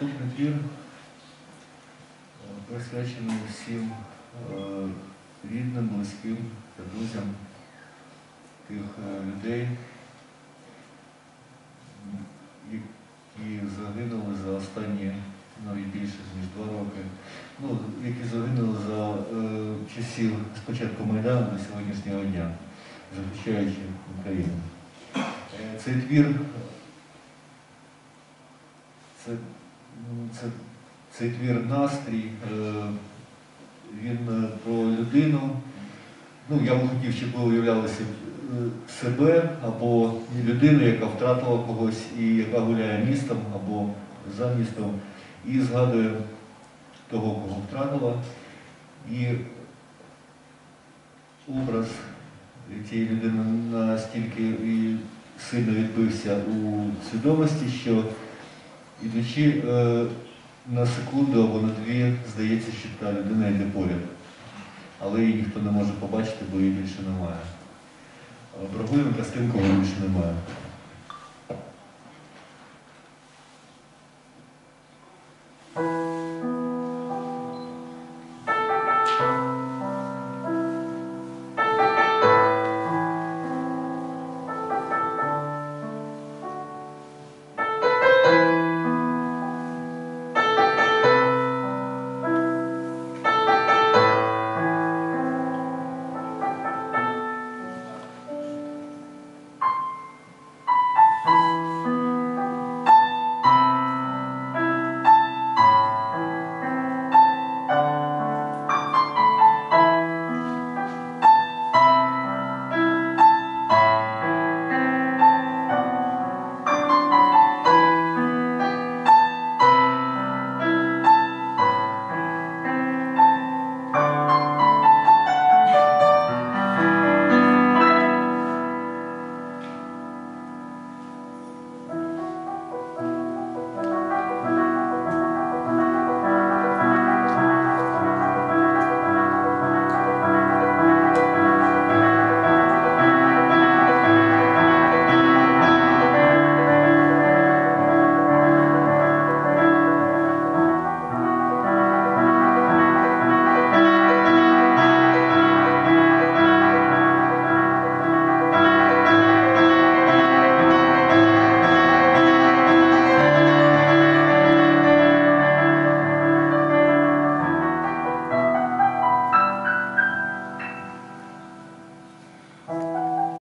Наступний твір е, присвячений всім е, рідним, близьким та друзям тих е, людей, які загинули за останні навіть більше ніж два роки. Ну, які загинули за часів спочатку Майдану до сьогоднішнього дня, захищаючи Україну. Цей твір це, ну, це, цей твір настрій, е, він е, про людину. Ну, я б хотів, щоб ви уявляли себе- е, або людину, яка втратила когось і яка гуляє містом або за містом, і згадує того, кого втратила. І образ цієї людини настільки сильно відбився у свідомості, що ідучи е, на секунду або на дві, здається, що та людина йде поряд. Але її ніхто не може побачити, бо її більше немає. Проблеми картинку більше немає.